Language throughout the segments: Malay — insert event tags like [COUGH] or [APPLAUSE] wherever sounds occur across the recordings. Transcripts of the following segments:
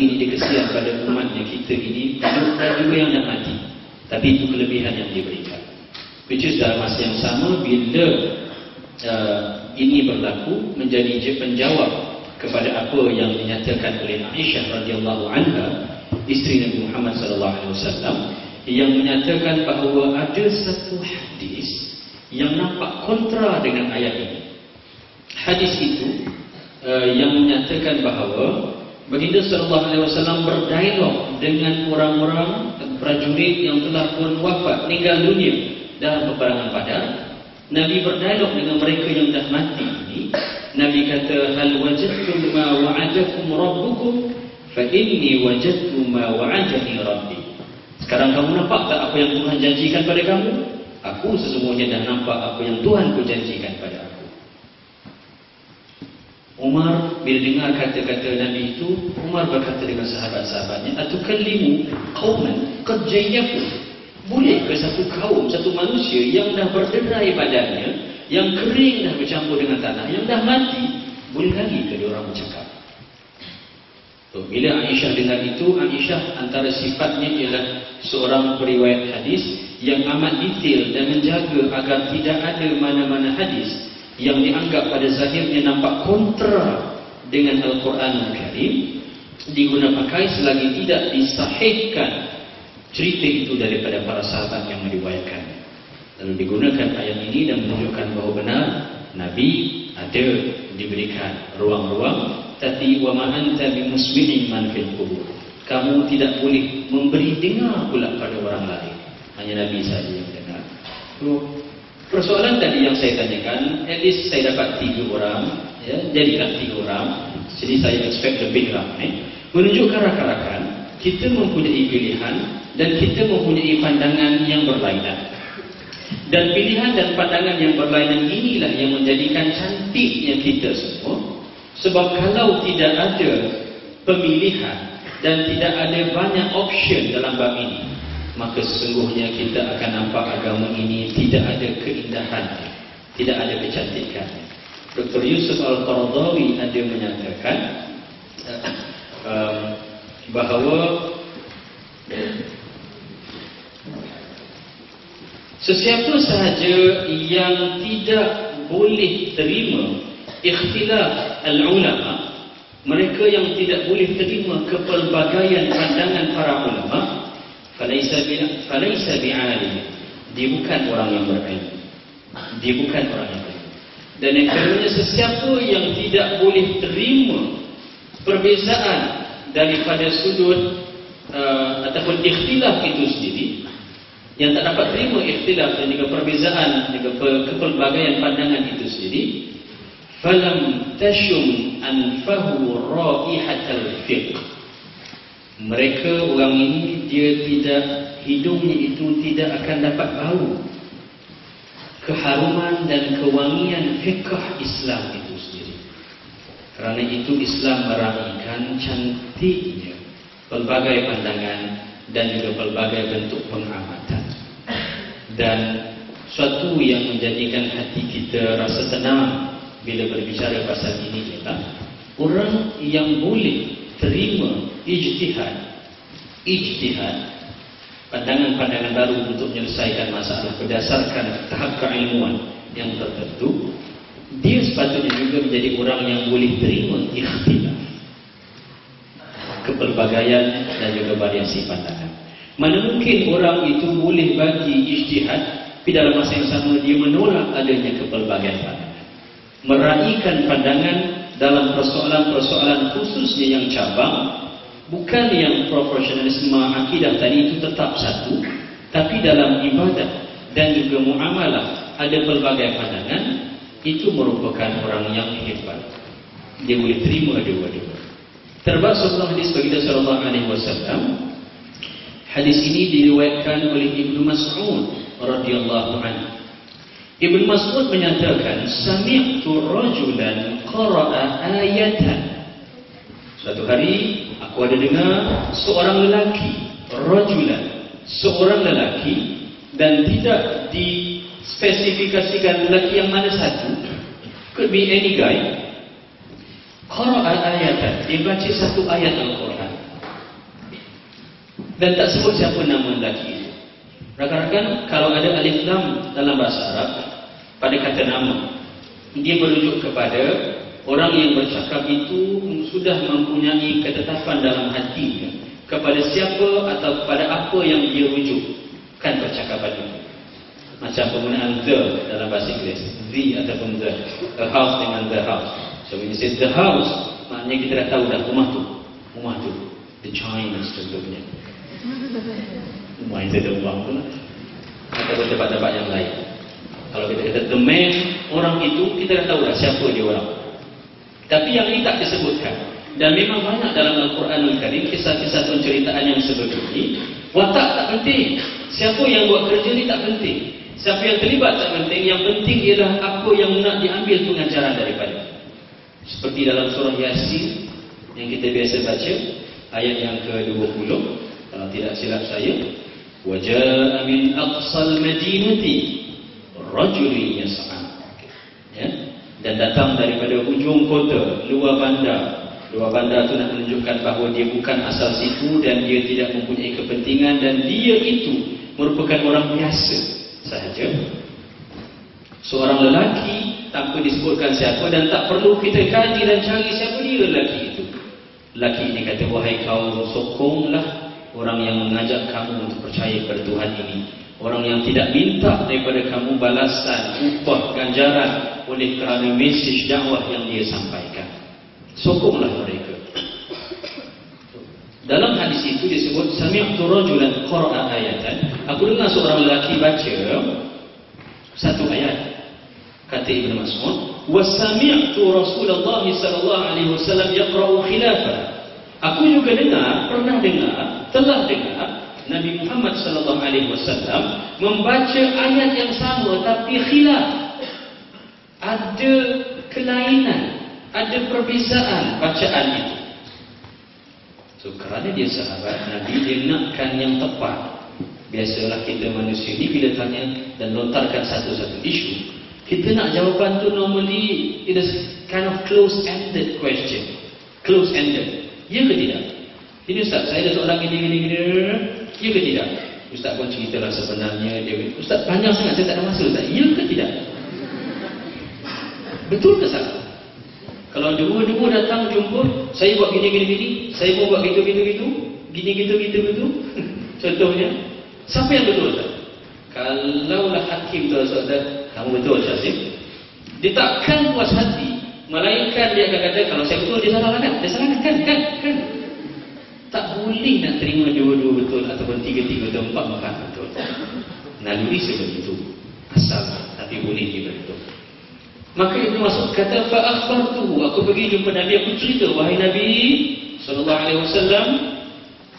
ini dia kesian pada umatnya kita ini dan juga yang dah mati. Tapi itu kelebihan yang diberikan. Which is dalam masa yang sama bila uh, ini berlaku menjadi penjawab kepada apa yang dinyatakan oleh Aisyah radhiyallahu anha isteri Nabi Muhammad sallallahu alaihi wasallam yang menyatakan bahawa ada satu hadis yang nampak kontra dengan ayat ini. Hadis itu uh, yang menyatakan bahawa Baginda sallallahu alaihi wasallam berdialog dengan orang-orang prajurit yang telah pun wafat meninggal dunia dalam peperangan Badar. Nabi berdialog dengan mereka yang dah mati ini. Nabi kata hal wajadtum ma wa'adakum rabbukum fa inni wajadtu ma wa'adani rabbi. Sekarang kamu nampak tak apa yang Tuhan janjikan pada kamu? Aku sesungguhnya dah nampak apa yang Tuhan ku janjikan pada aku. Umar bila dengar kata-kata Nabi itu, Umar berkata dengan sahabat-sahabatnya, "Atukallimu qauman qad jayyafu?" Boleh ke satu kaum, satu manusia yang dah berderai badannya, yang kering dah bercampur dengan tanah, yang dah mati, boleh lagi ke dia orang bercakap? So, bila Aisyah dengar itu, Aisyah antara sifatnya ialah seorang periwayat hadis yang amat detail dan menjaga agar tidak ada mana-mana hadis yang dianggap pada zahirnya nampak kontra dengan Al-Quran Al-Karim diguna pakai selagi tidak disahihkan cerita itu daripada para sahabat yang meriwayatkan. Lalu digunakan ayat ini dan menunjukkan bahawa benar Nabi ada diberikan ruang-ruang. Tapi wa ma anta bimusmi'in man fil qubur. Kamu tidak boleh memberi dengar pula pada orang lain. Hanya Nabi saja yang dengar Persoalan tadi yang saya tanyakan, at least saya dapat tiga orang, ya, jadilah tiga orang. Jadi saya expect lebih ramai. Menunjukkan rakan-rakan, kita mempunyai pilihan dan kita mempunyai pandangan yang berlainan. Dan pilihan dan pandangan yang berlainan inilah yang menjadikan cantiknya kita semua. Sebab kalau tidak ada pemilihan dan tidak ada banyak option dalam bab ini, maka sesungguhnya kita akan nampak agama ini tidak ada keindahan, tidak ada kecantikan. Dr. Yusuf Al-Qaradawi ada menyatakan [CLEARS THROAT] um, bahawa sesiapa sahaja yang tidak boleh terima ikhtilaf al-ulama mereka yang tidak boleh terima kepelbagaian pandangan para ulama Falaisa bi falaisa bi'alim. Dia bukan orang yang berilmu. Dia bukan orang yang berilmu. Dan yang kedua sesiapa yang tidak boleh terima perbezaan daripada sudut uh, ataupun ikhtilaf itu sendiri yang tak dapat terima ikhtilaf dan juga perbezaan juga kepelbagaian pandangan itu sendiri falam tashum anfahu raihatal fiqh mereka orang ini dia tidak hidungnya itu tidak akan dapat bau keharuman dan kewangian fiqh Islam itu sendiri. Kerana itu Islam meraihkan cantiknya pelbagai pandangan dan juga pelbagai bentuk pengamatan. Dan suatu yang menjadikan hati kita rasa tenang bila berbicara pasal ini ialah orang yang boleh terima ijtihad. Ijtihad. Pandangan-pandangan baru untuk menyelesaikan masalah berdasarkan tahap keilmuan yang tertentu. Dia sepatutnya juga menjadi orang yang boleh terima ikhtilaf. Kepelbagaian dan juga variasi pandangan. Mana mungkin orang itu boleh bagi ijtihad tapi dalam masa yang sama dia menolak adanya kepelbagaian pandangan. Meraihkan pandangan dalam persoalan-persoalan khususnya yang cabang bukan yang profesionalisme akidah tadi itu tetap satu tapi dalam ibadah dan juga muamalah ada pelbagai pandangan itu merupakan orang yang hebat. Dia boleh terima dua-dua. Terbaik sebuah hadis bagi Rasulullah SAW hadis ini diriwayatkan oleh Ibnu Mas'ud radhiyallahu anhu. Ibn Mas'ud menyatakan Sami'tu rajulan qara'a ayatan. Suatu hari aku ada dengar seorang lelaki Rajulan Seorang lelaki Dan tidak dispesifikasikan lelaki yang mana satu Could be any guy. Qara'a ayatan Dia baca satu ayat Al-Quran dan tak sebut siapa nama lelaki itu. Rakan-rakan, kalau ada alif lam dalam bahasa Arab pada kata nama, dia merujuk kepada orang yang bercakap itu sudah mempunyai ketetapan dalam hatinya kepada siapa atau kepada apa yang dia rujukkan percakapan itu. Macam penggunaan the dalam bahasa Inggeris, the ataupun the, the house dengan the house. So when you say the house, maknanya kita dah tahu dah rumah tu, rumah tu, the Chinese contohnya. Main dia uang tu lah. Atau tempat-tempat yang lain. Kalau kita kata the man, orang itu, kita dah tahu dah siapa dia orang. Tapi yang ini tak disebutkan. Dan memang banyak dalam Al-Quran Al-Karim kisah-kisah penceritaan yang seperti ini. Watak tak penting. Siapa yang buat kerja ni tak penting. Siapa yang terlibat tak penting. Yang penting ialah apa yang nak diambil pengajaran daripada. Seperti dalam surah Yasin yang kita biasa baca. Ayat yang ke-20. Kalau tidak silap saya. Waja'a min aqsal madinati rajuli yas'an. Ya? Dan datang daripada ujung kota, luar bandar. Luar bandar itu nak menunjukkan bahawa dia bukan asal situ dan dia tidak mempunyai kepentingan dan dia itu merupakan orang biasa sahaja. Seorang lelaki tanpa disebutkan siapa dan tak perlu kita kaji dan cari siapa dia lelaki itu. Lelaki ini kata, wahai kaum sokonglah orang yang mengajak kamu untuk percaya kepada Tuhan ini orang yang tidak minta daripada kamu balasan upah ganjaran oleh kerana mesej dakwah yang dia sampaikan. Sokonglah mereka. Dalam hadis itu disebut sami'tu rajulan qara'a ayatan. Aku dengar seorang lelaki baca satu ayat. Kata Ibnu Mas'ud wa sami'tu Rasulullah sallallahu alaihi wasallam yaqra'u khilafah Aku juga dengar, pernah dengar, telah dengar Nabi Muhammad sallallahu alaihi wasallam membaca ayat yang sama tapi khilaf. Ada kelainan, ada perbezaan bacaan itu. So kerana dia sahabat Nabi dia nakkan yang tepat. Biasalah kita manusia ni bila tanya dan lontarkan satu-satu isu, kita nak jawapan tu normally it is kind of close-ended question. Close-ended. Ya ke tidak? Ini Ustaz, saya ada seorang gini, gini, gini. Ya ke tidak? Ustaz pun ceritalah sebenarnya. Dia, Ustaz, panjang sangat. Saya tak ada masa Ustaz. Ya ke tidak? Betul ke salah? Kalau dua-dua datang jumpa, saya buat gini, gini, gini. Saya pun buat gitu, gitu, gitu. Gini, gitu, gitu, [LAUGHS] gitu. Contohnya. Siapa yang betul Ustaz? Kalaulah hakim tu Ustaz, kamu betul Ustaz. Dia takkan puas hati Melainkan dia akan kata kalau saya betul dia salah kan? Dia salah kan? Kan? kan? Tak boleh nak terima dua-dua betul ataupun tiga-tiga atau empat-empat betul. Naluri seperti itu. Asal tapi boleh dia betul. Maka itu masuk kata fa akhbartuhu aku pergi jumpa Nabi aku cerita wahai Nabi sallallahu alaihi wasallam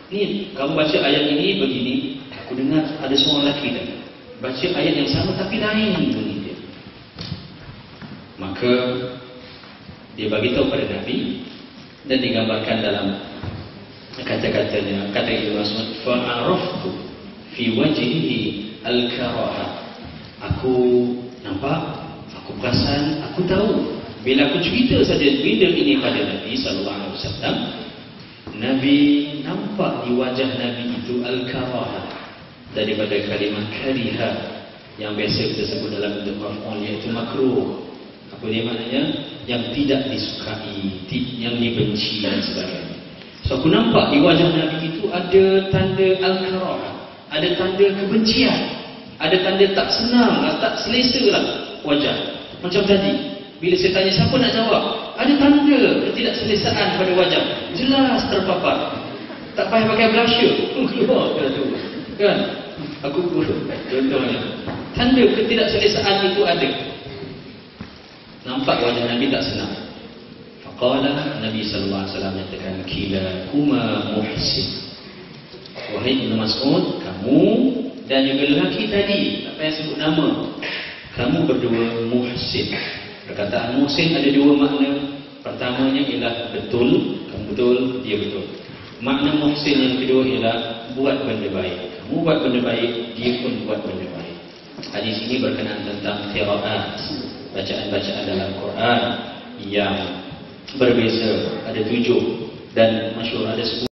ni kamu baca ayat ini begini aku dengar ada seorang lelaki tadi baca ayat yang sama tapi lain bunyi dia maka dia bagi tahu pada Nabi dan digambarkan dalam kata-katanya. Kata Ibnu Mas'ud fa'araftu fi wajhihi al-karaha. Aku nampak aku perasan aku tahu. Bila aku cerita saja benda ini pada Nabi sallallahu alaihi wasallam Nabi nampak di wajah Nabi itu al-karaha daripada kalimah kariha yang biasa kita sebut dalam bentuk maf'ul iaitu makruh. Apa dia maknanya? Yang tidak disukai, yang dibenci dan sebagainya. Aku nampak di wajah Nabi itu ada tanda al-karah, ada tanda kebencian, ada tanda tak senang, tak selesa lah wajah. Macam tadi, bila saya tanya siapa nak jawab, ada tanda ketidakselesaan pada wajah, jelas terpapar. Tak payah pakai blusher, [LAUGHS] keluar ke tu. Kan? Aku [LAUGHS] contohnya. Tanda ketidakselesaan itu ada. Nampak wajah Nabi tak senang. Faqala Nabi sallallahu alaihi wasallam nyatakan kila kuma muhsin. Wahai Ibnu Mas'ud, kamu dan juga lelaki tadi, apa yang sebut nama? Kamu berdua muhsin. Perkataan muhsin ada dua makna. Pertamanya ialah betul, kamu betul, dia betul. Makna muhsin yang kedua ialah buat benda baik. Kamu buat benda baik, dia pun buat benda baik. Hadis ini berkenaan tentang qiraat bacaan-bacaan dalam Quran yang berbeza ada tujuh. Dan masyhur ada sepuluh